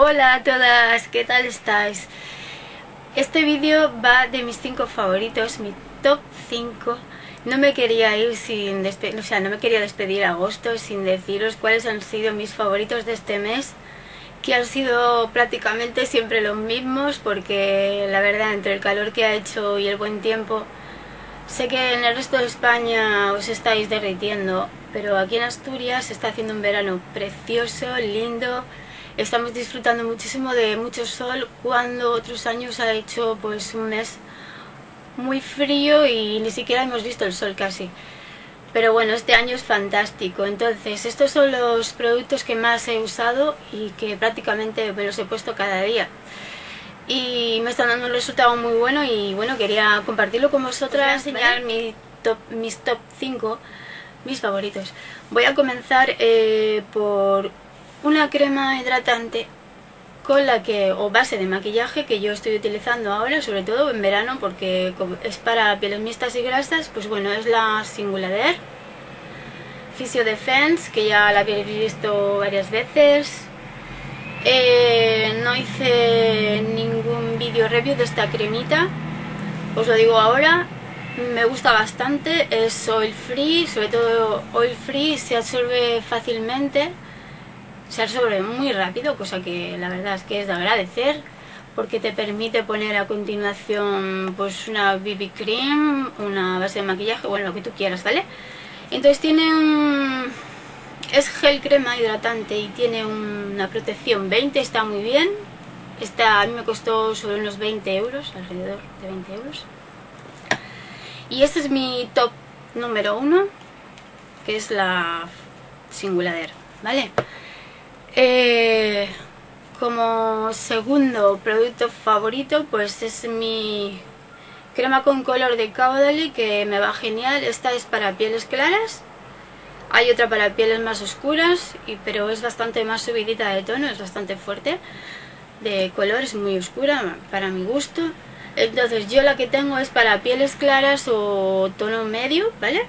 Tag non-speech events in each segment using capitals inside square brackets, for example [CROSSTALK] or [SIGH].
Hola a todas, ¿qué tal estáis? Este vídeo va de mis 5 favoritos, mi top 5. No me quería ir sin o sea, no me quería despedir agosto sin deciros cuáles han sido mis favoritos de este mes, que han sido prácticamente siempre los mismos, porque la verdad, entre el calor que ha hecho y el buen tiempo, sé que en el resto de España os estáis derritiendo, pero aquí en Asturias está haciendo un verano precioso, lindo, estamos disfrutando muchísimo de mucho sol cuando otros años ha hecho pues un mes muy frío y ni siquiera hemos visto el sol casi. Pero bueno, este año es fantástico. Entonces, estos son los productos que más he usado y que prácticamente me los he puesto cada día. Y me están dando un resultado muy bueno y bueno, quería compartirlo con vosotras, enseñar mi top, mis top 5, mis favoritos. Voy a comenzar eh, por una crema hidratante con la que, o base de maquillaje que yo estoy utilizando ahora, sobre todo en verano porque es para pieles mixtas y grasas, pues bueno, es la Singulader Physio Defense, que ya la habéis visto varias veces. Eh, no hice ningún vídeo review de esta cremita, os lo digo ahora, me gusta bastante, es oil free, sobre todo oil free, se absorbe fácilmente se absorbe muy rápido, cosa que la verdad es que es de agradecer porque te permite poner a continuación pues una BB cream, una base de maquillaje, bueno, lo que tú quieras, ¿vale? Entonces tiene un... es gel crema hidratante y tiene una protección 20, está muy bien. Esta a mí me costó sobre unos 20 euros, alrededor de 20 euros. Y este es mi top número uno, que es la Singulader, ¿vale? Eh, como segundo producto favorito, pues es mi crema con color de Caudalie que me va genial. Esta es para pieles claras. Hay otra para pieles más oscuras, y, pero es bastante más subidita de tono, es bastante fuerte. De color es muy oscura para mi gusto. Entonces yo la que tengo es para pieles claras o tono medio, ¿vale?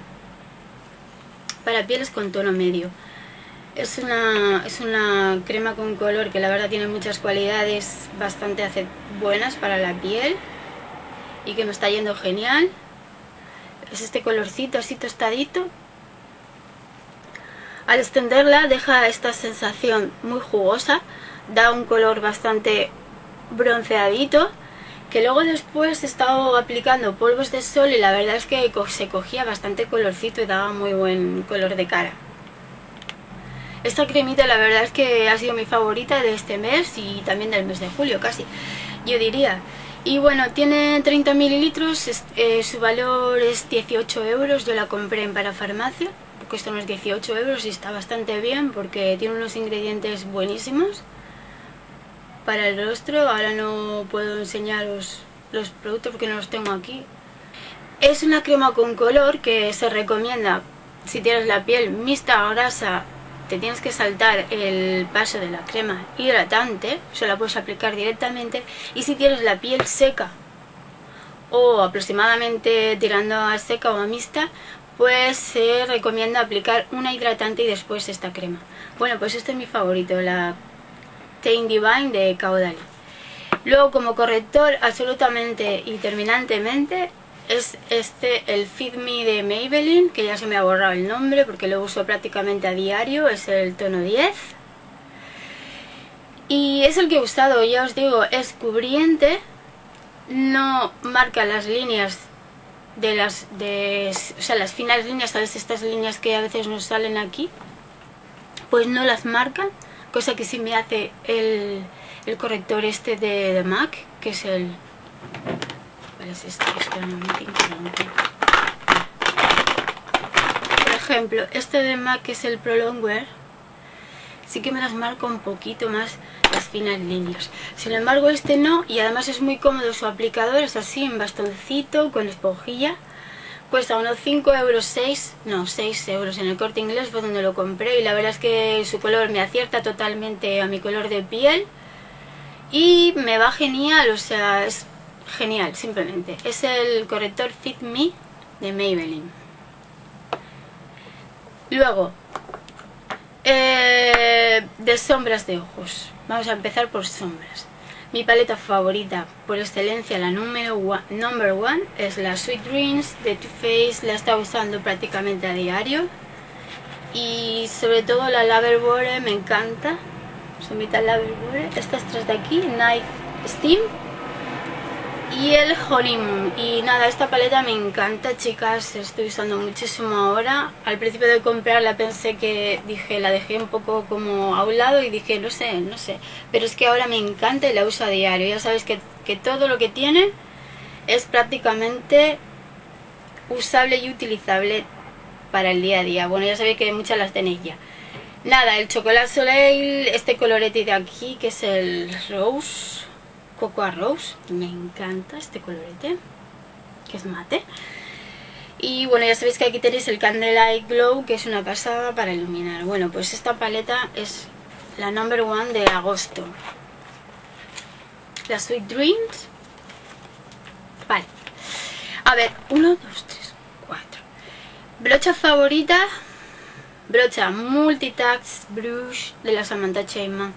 Para pieles con tono medio. Es una, es una crema con color que la verdad tiene muchas cualidades bastante buenas para la piel y que me está yendo genial. Es este colorcito así tostadito. Al extenderla deja esta sensación muy jugosa, da un color bastante bronceadito que luego después he estado aplicando polvos de sol y la verdad es que se cogía bastante colorcito y daba muy buen color de cara. Esta cremita la verdad es que ha sido mi favorita de este mes y también del mes de julio casi, yo diría. Y bueno, tiene 30 mililitros, eh, su valor es 18 euros, yo la compré en Parafarmacia, cuesta unos 18 euros y está bastante bien porque tiene unos ingredientes buenísimos para el rostro. Ahora no puedo enseñaros los productos porque no los tengo aquí. Es una crema con color que se recomienda si tienes la piel mixta grasa te tienes que saltar el paso de la crema hidratante, se la puedes aplicar directamente y si tienes la piel seca o aproximadamente tirando a seca o a mixta, pues se recomienda aplicar una hidratante y después esta crema. Bueno, pues este es mi favorito, la Tain Divine de Caudal. Luego como corrector absolutamente y terminantemente es este, el Feed Me de Maybelline, que ya se me ha borrado el nombre porque lo uso prácticamente a diario, es el tono 10. Y es el que he usado, ya os digo, es cubriente, no marca las líneas de las, de, o sea, las finas líneas, ¿sabes? Estas líneas que a veces nos salen aquí, pues no las marca, cosa que sí me hace el, corrector este de, de MAC, que es el este? Por ejemplo, este de MAC que es el Prolonger, sí que me las marca un poquito más las finas líneas. Sin embargo, este no, y además es muy cómodo su aplicador, es así, en bastoncito, con esponjilla. Cuesta unos 5 euros, 6, no, 6 euros en el corte inglés fue donde lo compré y la verdad es que su color me acierta totalmente a mi color de piel y me va genial, o sea, es genial, simplemente. Es el corrector Fit Me de Maybelline. Luego, Eh, de sombras de ojos. Vamos a empezar por sombras. Mi paleta favorita por excelencia, la número one, number one, es la Sweet Dreams de Too Faced. La está usando prácticamente a diario. Y sobre todo la Loverboard me encanta. Somita Loverboard. Estas tres de aquí, Knife Steam y el Honeymoon y nada, esta paleta me encanta chicas, estoy usando muchísimo ahora. Al principio de comprarla pensé que dije, la dejé un poco como a un lado y dije, no sé, no sé. Pero es que ahora me encanta y la uso a diario. Ya sabes que, que todo lo que tiene es prácticamente usable y utilizable para el día a día. Bueno, ya sabéis que muchas las tenéis ya. Nada, el chocolate soleil, este colorete de aquí que es el rose Cocoa Rose, me encanta este colorete, que es mate. Y bueno, ya sabéis que aquí tenéis el Candlelight Glow, que es una pasada para iluminar. Bueno, pues esta paleta es la number one de agosto. La Sweet Dreams. Vale. A ver, uno, dos, tres, cuatro. Brocha favorita. Brocha Multitax Brush de la Samantha Chainman.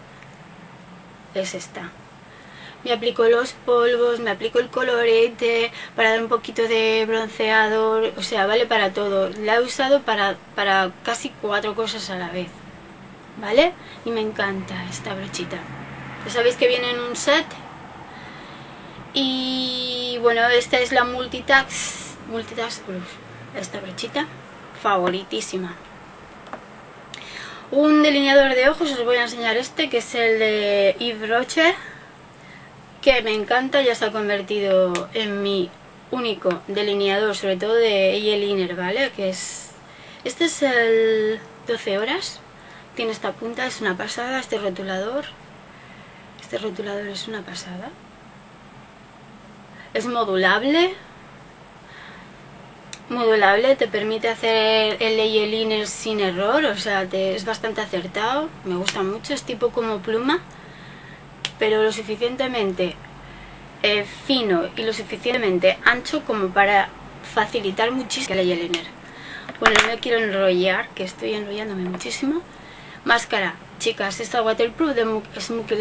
Es esta me aplico los polvos, me aplico el colorete para dar un poquito de bronceador, o sea, vale para todo. La he usado para, para casi cuatro cosas a la vez, ¿vale? Y me encanta esta brochita. Ya sabéis que viene en un set. Y bueno, esta es la Multitax, Multitax esta brochita, favoritísima. Un delineador de ojos, os voy a enseñar este, que es el de Yves Rocher que me encanta, ya se ha convertido en mi único delineador, sobre todo de eyeliner, ¿vale? Que es... Este es el 12 horas, tiene esta punta, es una pasada, este rotulador. Este rotulador es una pasada. Es modulable. Modulable, te permite hacer el eyeliner sin error, o sea, te, es bastante acertado, me gusta mucho, es tipo como pluma pero lo suficientemente eh, fino y lo suficientemente ancho como para facilitar muchísimo el eyeliner. Bueno, no quiero enrollar, que estoy enrollándome muchísimo. Máscara, chicas, esta waterproof de Smoky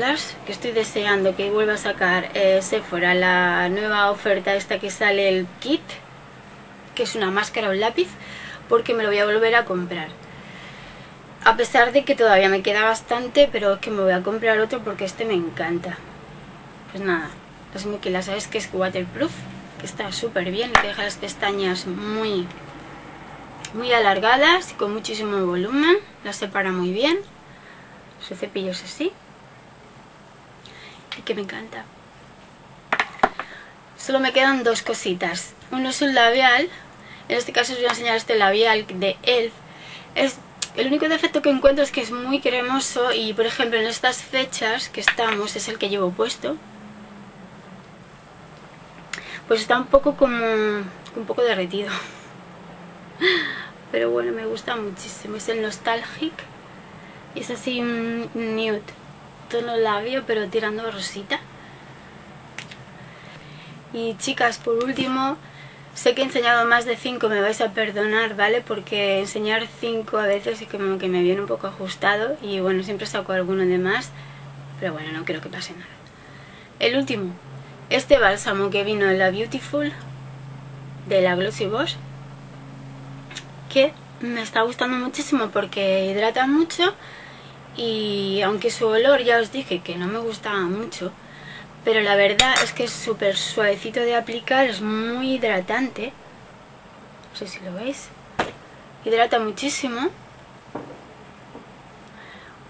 que estoy deseando que vuelva a sacar eh, Sephora, la nueva oferta esta que sale el kit, que es una máscara o un lápiz, porque me lo voy a volver a comprar. A pesar de que todavía me queda bastante, pero es que me voy a comprar otro porque este me encanta. Pues nada, es muy que la sabes que es waterproof, que está súper bien que deja las pestañas muy, muy alargadas y con muchísimo volumen. Las separa muy bien. Su cepillo es así. Y que me encanta. Solo me quedan dos cositas. Uno es un labial. En este caso os voy a enseñar este labial de ELF. Es el único defecto que encuentro es que es muy cremoso y por ejemplo en estas fechas que estamos, es el que llevo puesto, pues está un poco como un poco derretido. [LAUGHS] Pero bueno, me gusta muchísimo. Es el Nostalgic y es así un nude, tono labio pero tirando rosita. Y chicas, por último, Sé que he enseñado más de 5, me vais a perdonar, ¿vale? Porque enseñar 5 a veces es como que me viene un poco ajustado y bueno, siempre saco alguno de más, pero bueno, no creo que pase nada. El último, este bálsamo que vino en la Beautiful de la Glossy Bosch, que me está gustando muchísimo porque hidrata mucho y aunque su olor ya os dije que no me gustaba mucho, pero la verdad es que es súper suavecito de aplicar, es muy hidratante. No sé si lo veis. Hidrata muchísimo.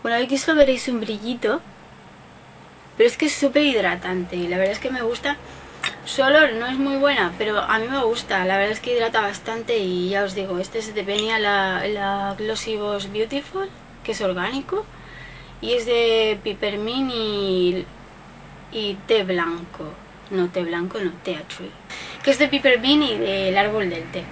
Bueno, aquí solo veréis un brillito. Pero es que es súper hidratante y la verdad es que me gusta. Su olor no es muy buena, pero a mí me gusta. La verdad es que hidrata bastante y ya os digo, este es de venía la, la Glossy Beautiful, que es orgánico. Y es de Pipermint y y té blanco. No té blanco, no, tea tree. Que es de Piper Bean y del árbol del té.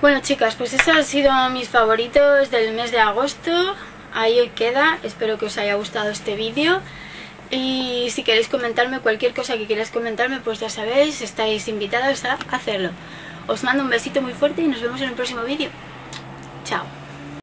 Bueno chicas, pues esos han sido mis favoritos del mes de agosto. Ahí queda, espero que os haya gustado este vídeo. Y si queréis comentarme cualquier cosa que quieras comentarme, pues ya sabéis, estáis invitados a hacerlo. Os mando un besito muy fuerte y nos vemos en el próximo vídeo. Chao.